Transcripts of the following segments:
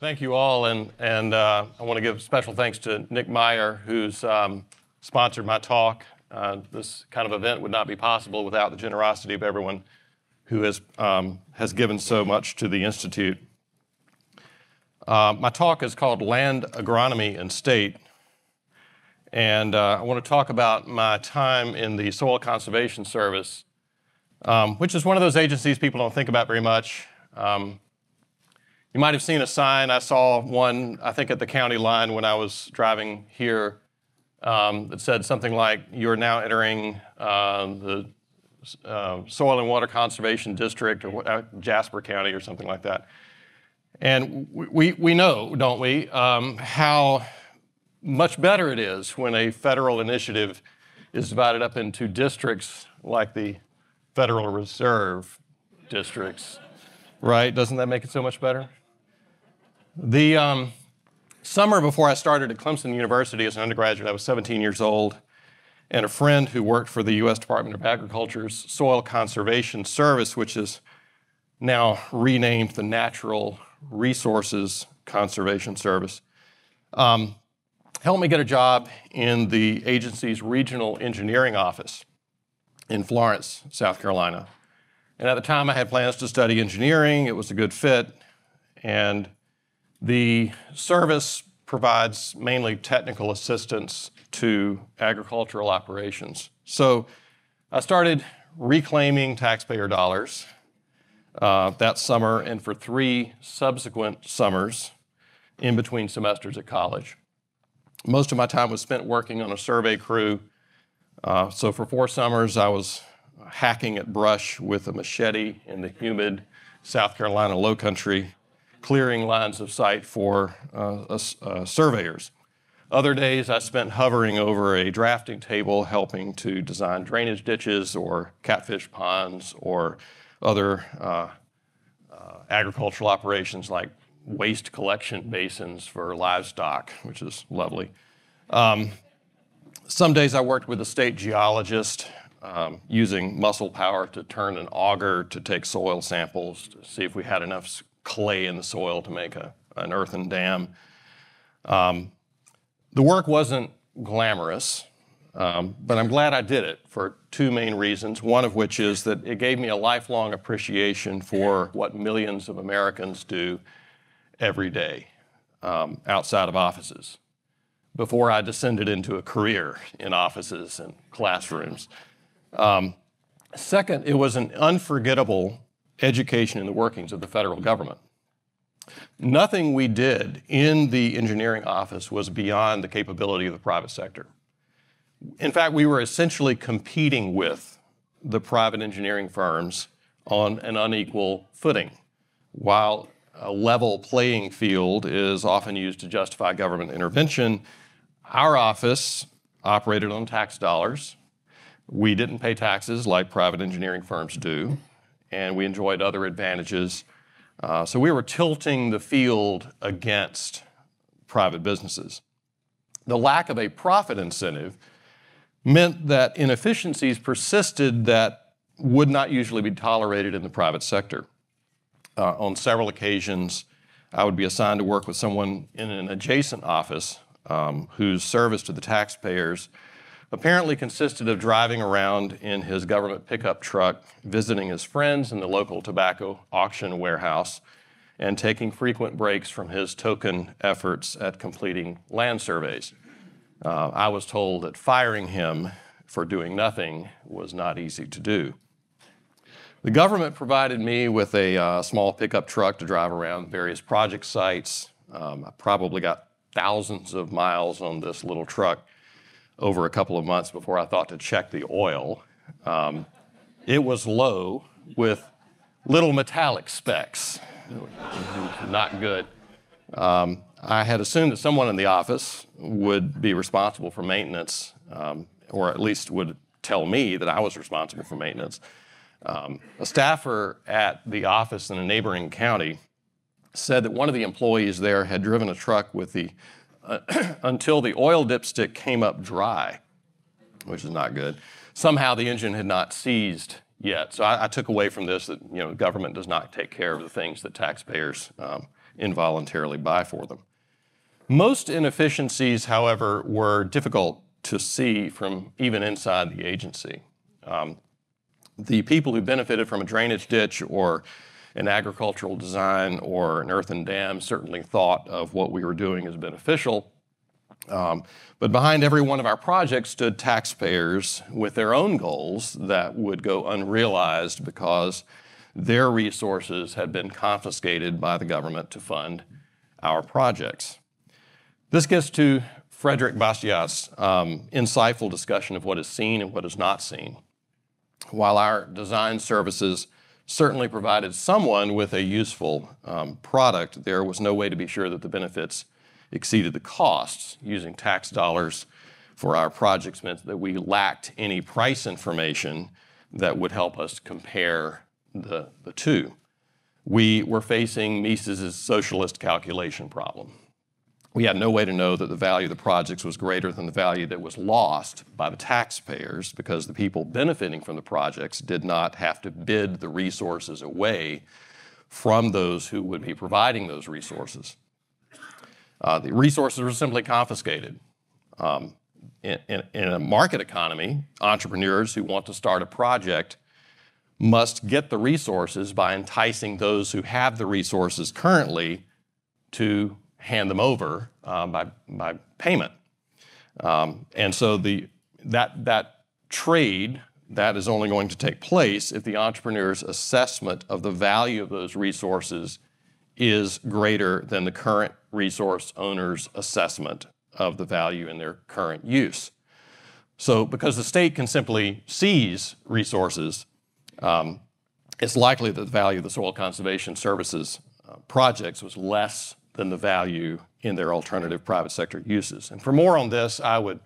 Thank you all, and, and uh, I want to give special thanks to Nick Maier, who's um, sponsored my talk. Uh, this kind of event would not be possible without the generosity of everyone who has, um, has given so much to the Institute. Uh, my talk is called Land Agronomy and State, and uh, I want to talk about my time in the Soil Conservation Service, um, which is one of those agencies people don't think about very much. Um, you might have seen a sign. I saw one, I think, at the county line when I was driving here um, that said something like, You're now entering uh, the uh, Soil and Water Conservation District or uh, Jasper County or something like that. And we, we know, don't we, um, how much better it is when a federal initiative is divided up into districts like the Federal Reserve districts, right? Doesn't that make it so much better? The um, summer before I started at Clemson University as an undergraduate, I was 17 years old, and a friend who worked for the U.S. Department of Agriculture's Soil Conservation Service, which is now renamed the Natural Resources Conservation Service, um, helped me get a job in the agency's regional engineering office in Florence, South Carolina. And at the time, I had plans to study engineering. It was a good fit. And the service provides mainly technical assistance to agricultural operations. So I started reclaiming taxpayer dollars uh, that summer and for three subsequent summers in between semesters at college. Most of my time was spent working on a survey crew. Uh, so for four summers, I was hacking at brush with a machete in the humid South Carolina low country clearing lines of sight for uh, uh, surveyors. Other days I spent hovering over a drafting table helping to design drainage ditches or catfish ponds or other uh, uh, agricultural operations like waste collection basins for livestock, which is lovely. Um, some days I worked with a state geologist um, using muscle power to turn an auger to take soil samples to see if we had enough clay in the soil to make a, an earthen dam. Um, the work wasn't glamorous, um, but I'm glad I did it for two main reasons. One of which is that it gave me a lifelong appreciation for what millions of Americans do every day um, outside of offices before I descended into a career in offices and classrooms. Um, second, it was an unforgettable education in the workings of the federal government. Nothing we did in the engineering office was beyond the capability of the private sector. In fact, we were essentially competing with the private engineering firms on an unequal footing. While a level playing field is often used to justify government intervention, our office operated on tax dollars. We didn't pay taxes like private engineering firms do and we enjoyed other advantages. Uh, so we were tilting the field against private businesses. The lack of a profit incentive meant that inefficiencies persisted that would not usually be tolerated in the private sector. Uh, on several occasions, I would be assigned to work with someone in an adjacent office um, whose service to the taxpayers apparently consisted of driving around in his government pickup truck, visiting his friends in the local tobacco auction warehouse, and taking frequent breaks from his token efforts at completing land surveys. Uh, I was told that firing him for doing nothing was not easy to do. The government provided me with a uh, small pickup truck to drive around various project sites. Um, I probably got thousands of miles on this little truck over a couple of months before I thought to check the oil. Um, it was low with little metallic specks. Not good. Um, I had assumed that someone in the office would be responsible for maintenance, um, or at least would tell me that I was responsible for maintenance. Um, a staffer at the office in a neighboring county said that one of the employees there had driven a truck with the until the oil dipstick came up dry, which is not good. Somehow the engine had not seized yet. So I, I took away from this that you know government does not take care of the things that taxpayers um, involuntarily buy for them. Most inefficiencies, however, were difficult to see from even inside the agency. Um, the people who benefited from a drainage ditch or an agricultural design or an earthen dam certainly thought of what we were doing as beneficial. Um, but behind every one of our projects stood taxpayers with their own goals that would go unrealized because their resources had been confiscated by the government to fund our projects. This gets to Frederick Bastiat's um, insightful discussion of what is seen and what is not seen. While our design services certainly provided someone with a useful um, product, there was no way to be sure that the benefits exceeded the costs. Using tax dollars for our projects meant that we lacked any price information that would help us compare the, the two. We were facing Mises's socialist calculation problem. We had no way to know that the value of the projects was greater than the value that was lost by the taxpayers because the people benefiting from the projects did not have to bid the resources away from those who would be providing those resources. Uh, the resources were simply confiscated. Um, in, in, in a market economy, entrepreneurs who want to start a project must get the resources by enticing those who have the resources currently to hand them over uh, by, by payment. Um, and so the, that, that trade, that is only going to take place if the entrepreneur's assessment of the value of those resources is greater than the current resource owner's assessment of the value in their current use. So because the state can simply seize resources um, it's likely that the value of the Soil Conservation Services uh, projects was less than the value in their alternative private sector uses. And for more on this, I would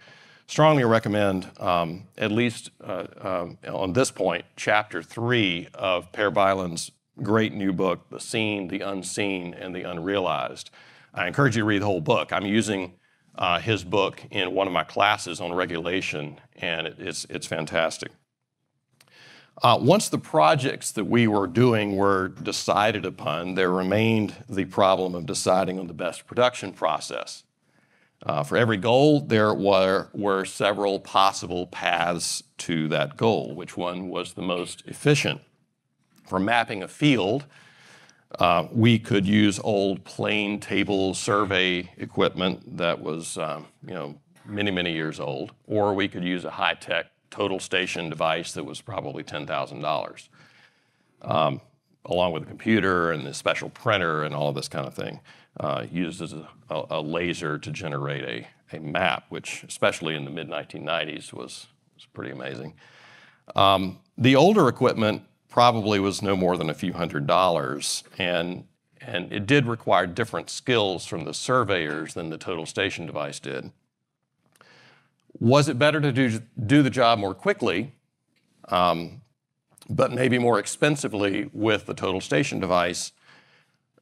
strongly recommend, um, at least uh, um, on this point, chapter three of Per Bylund's great new book, The Seen, the Unseen, and the Unrealized. I encourage you to read the whole book. I'm using uh, his book in one of my classes on regulation, and it, it's, it's fantastic. Uh, once the projects that we were doing were decided upon, there remained the problem of deciding on the best production process. Uh, for every goal, there were, were several possible paths to that goal, which one was the most efficient. For mapping a field, uh, we could use old plane table survey equipment that was, um, you know, many, many years old, or we could use a high-tech total station device that was probably $10,000, um, along with a computer and the special printer and all of this kind of thing, uh, used as a, a, laser to generate a, a map, which, especially in the mid 1990s, was, was pretty amazing. Um, the older equipment probably was no more than a few hundred dollars, and and it did require different skills from the surveyors than the total station device did. Was it better to do, do the job more quickly, um, but maybe more expensively with the total station device,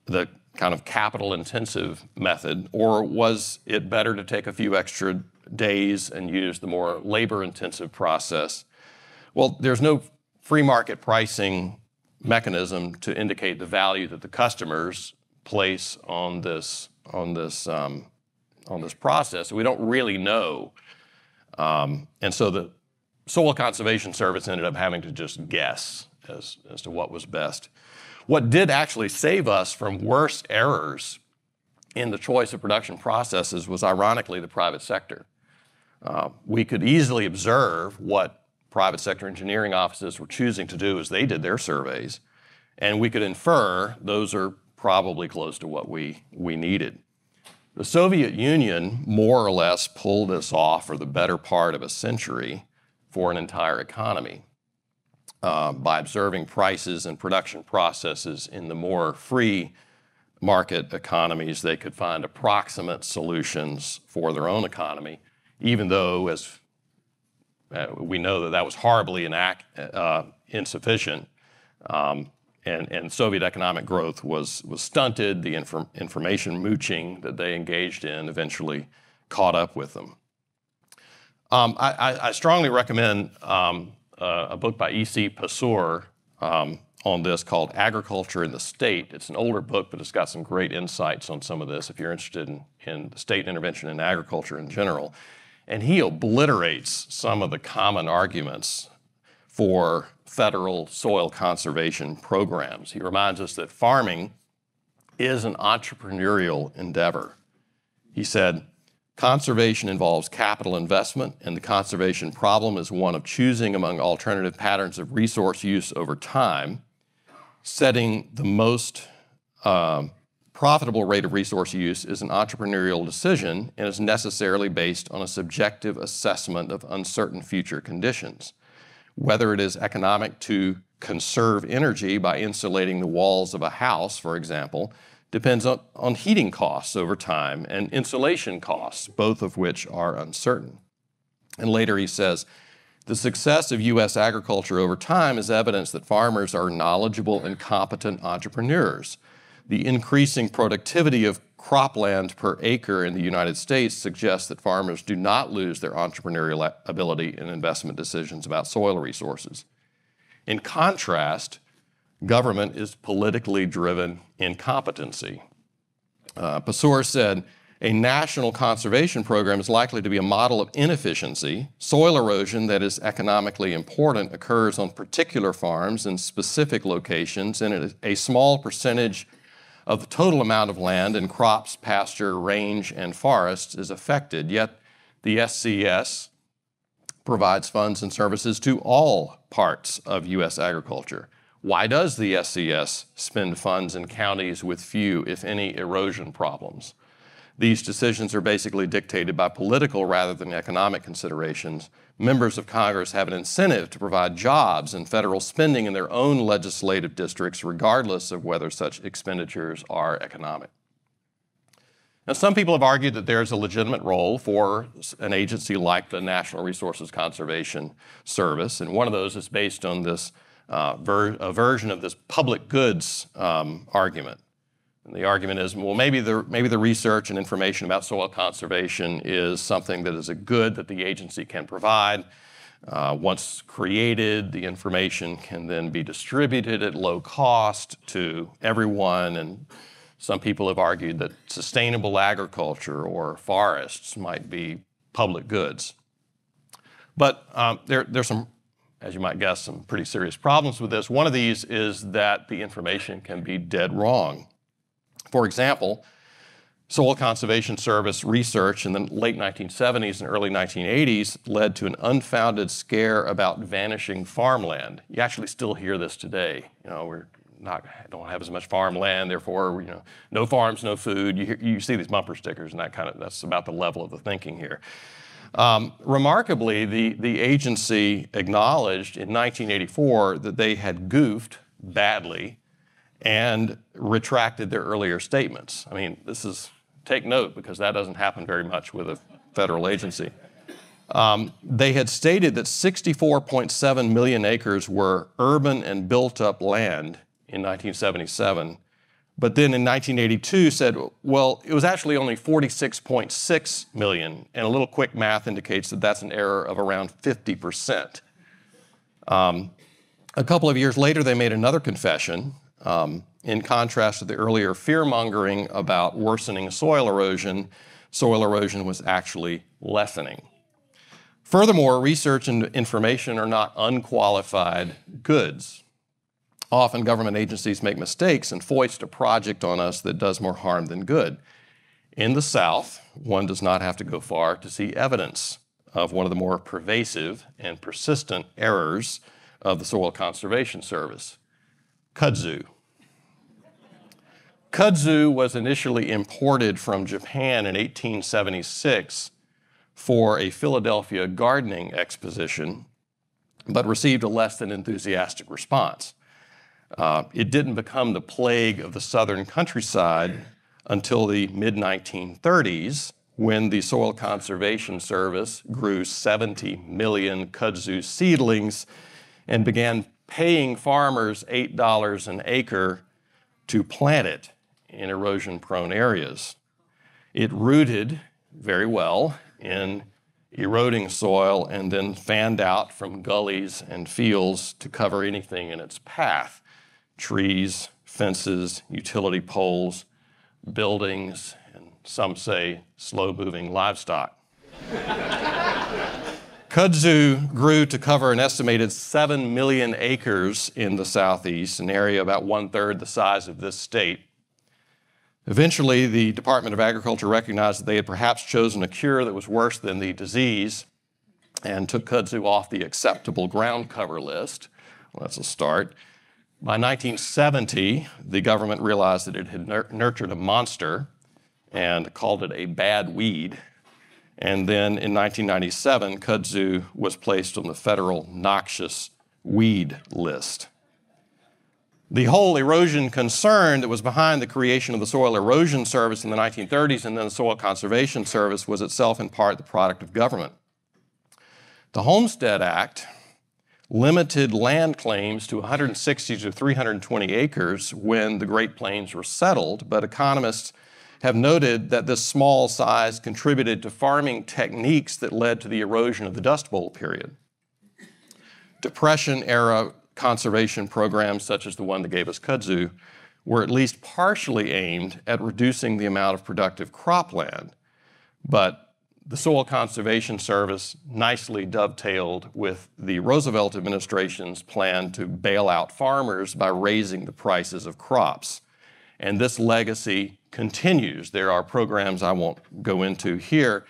the kind of capital intensive method, or was it better to take a few extra days and use the more labor intensive process? Well, there's no free market pricing mechanism to indicate the value that the customers place on this on this um, on this process. We don't really know um, and so the Soil Conservation Service ended up having to just guess as, as to what was best. What did actually save us from worse errors in the choice of production processes was ironically the private sector. Uh, we could easily observe what private sector engineering offices were choosing to do as they did their surveys, and we could infer those are probably close to what we, we needed. The Soviet Union more or less pulled this off for the better part of a century for an entire economy uh, by observing prices and production processes in the more free market economies. They could find approximate solutions for their own economy, even though, as uh, we know, that that was horribly uh, insufficient. Um, and, and Soviet economic growth was, was stunted. The infor- information mooching that they engaged in eventually caught up with them. Um, I, I, strongly recommend um, uh, a book by E.C. Pasour um, on this called Agriculture in the State. It's an older book, but it's got some great insights on some of this if you're interested in, in state intervention in agriculture in general. And he obliterates some of the common arguments for federal soil conservation programs. He reminds us that farming is an entrepreneurial endeavor. He said, Conservation involves capital investment, and the conservation problem is one of choosing among alternative patterns of resource use over time, setting the most um, profitable rate of resource use is an entrepreneurial decision and is necessarily based on a subjective assessment of uncertain future conditions. Whether it is economic to conserve energy by insulating the walls of a house, for example, depends on, on heating costs over time and insulation costs, both of which are uncertain. And later he says, the success of U.S. agriculture over time is evidence that farmers are knowledgeable and competent entrepreneurs. The increasing productivity of cropland per acre in the United States suggests that farmers do not lose their entrepreneurial ability in investment decisions about soil resources. In contrast, government is politically driven incompetency. Uh, Pasour said, a national conservation program is likely to be a model of inefficiency. Soil erosion that is economically important occurs on particular farms in specific locations, and a small percentage of the total amount of land and crops, pasture, range, and forests is affected. Yet the SCS provides funds and services to all parts of U.S. agriculture. Why does the SCS spend funds in counties with few, if any, erosion problems? These decisions are basically dictated by political rather than economic considerations. Members of Congress have an incentive to provide jobs and federal spending in their own legislative districts, regardless of whether such expenditures are economic. Now, some people have argued that there's a legitimate role for an agency like the National Resources Conservation Service, and one of those is based on this uh, ver- version of this public goods um, argument. And the argument is, well, maybe the, maybe the research and information about soil conservation is something that is a good that the agency can provide. Uh, once created, the information can then be distributed at low cost to everyone. And some people have argued that sustainable agriculture or forests might be public goods. But um, there, there's some as you might guess, some pretty serious problems with this. One of these is that the information can be dead wrong. For example, Soil Conservation Service research in the late 1970s and early 1980s led to an unfounded scare about vanishing farmland. You actually still hear this today. You know, we're not don't have as much farmland, therefore, you know, no farms, no food. You, you see these bumper stickers, and that kind of that's about the level of the thinking here. Um, remarkably, the, the agency acknowledged in 1984 that they had goofed badly and retracted their earlier statements. I mean, this is, take note because that doesn't happen very much with a federal agency. Um, they had stated that 64.7 million acres were urban and built up land in 1977 but then in 1982 said, well, it was actually only 46.6 million, and a little quick math indicates that that's an error of around 50%. Um, a couple of years later, they made another confession. Um, in contrast to the earlier fear mongering about worsening soil erosion, soil erosion was actually lessening. Furthermore, research and information are not unqualified goods. Often government agencies make mistakes and foist a project on us that does more harm than good. In the South, one does not have to go far to see evidence of one of the more pervasive and persistent errors of the Soil Conservation Service kudzu. Kudzu was initially imported from Japan in 1876 for a Philadelphia gardening exposition, but received a less than enthusiastic response. Uh, it didn't become the plague of the southern countryside until the mid 1930s when the Soil Conservation Service grew 70 million kudzu seedlings and began paying farmers $8 an acre to plant it in erosion prone areas. It rooted very well in eroding soil and then fanned out from gullies and fields to cover anything in its path. trees, fences, utility poles, buildings, and some say slow moving livestock. Kudzu grew to cover an estimated 7 million acres in the southeast, an area about one third the size of this state. Eventually, the Department of Agriculture recognized that they had perhaps chosen a cure that was worse than the disease and took kudzu off the acceptable ground cover list. Well, that's a start. By 1970, the government realized that it had nur- nurtured a monster and called it a bad weed and then in 1997, kudzu was placed on the federal noxious weed list. The whole erosion concern that was behind the creation of the Soil Erosion Service in the 1930s and then the Soil Conservation Service was itself in part the product of government. The Homestead Act limited land claims to 160 to 320 acres when the Great Plains were settled, but economists have noted that this small size contributed to farming techniques that led to the erosion of the Dust Bowl period. Depression era conservation programs, such as the one that gave us kudzu, were at least partially aimed at reducing the amount of productive cropland. But the Soil Conservation Service nicely dovetailed with the Roosevelt administration's plan to bail out farmers by raising the prices of crops. And this legacy continues. There are programs I won't go into here,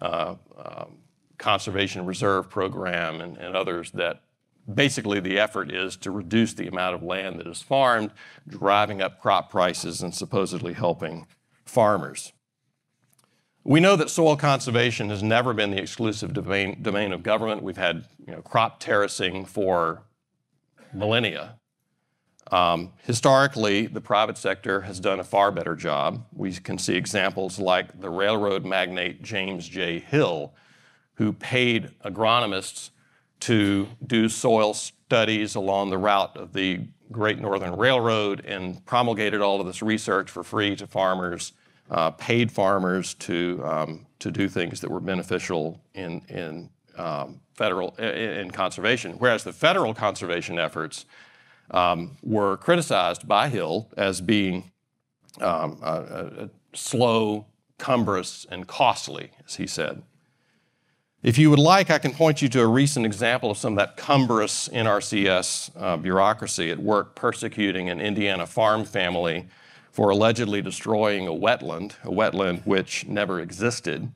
uh, uh, Conservation Reserve Program and, and others that basically the effort is to reduce the amount of land that is farmed, driving up crop prices and supposedly helping farmers. We know that soil conservation has never been the exclusive domain, domain of government. We've had you know, crop terracing for millennia. Um, historically, the private sector has done a far better job. We can see examples like the railroad magnate James J. Hill, who paid agronomists to do soil studies along the route of the Great Northern Railroad and promulgated all of this research for free to farmers, uh, paid farmers to, um, to do things that were beneficial in, in um, federal in, in conservation. Whereas the federal conservation efforts um, were criticized by Hill as being um, slow, cumbrous, and costly, as he said. If you would like, I can point you to a recent example of some of that cumbrous NRCS uh, bureaucracy at work persecuting an Indiana farm family for allegedly destroying a wetland, a wetland which never existed.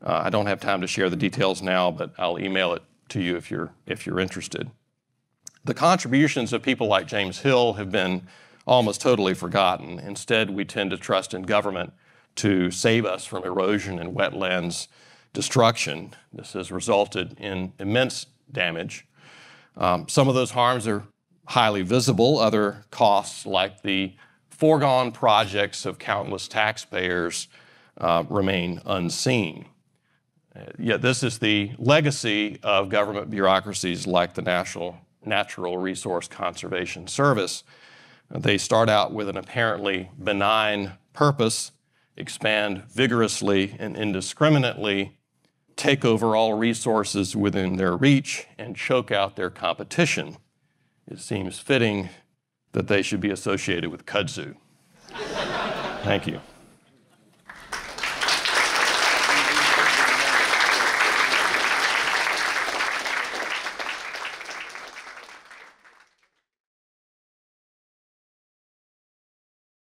Uh, I don't have time to share the details now, but I'll email it to you if you're, if you're interested. The contributions of people like James Hill have been almost totally forgotten. Instead, we tend to trust in government to save us from erosion and wetlands destruction. This has resulted in immense damage. Um, some of those harms are highly visible. Other costs, like the foregone projects of countless taxpayers, uh, remain unseen. Uh, yet, this is the legacy of government bureaucracies like the National Natural Resource Conservation Service. They start out with an apparently benign purpose, expand vigorously and indiscriminately, take over all resources within their reach, and choke out their competition. It seems fitting that they should be associated with kudzu. Thank you.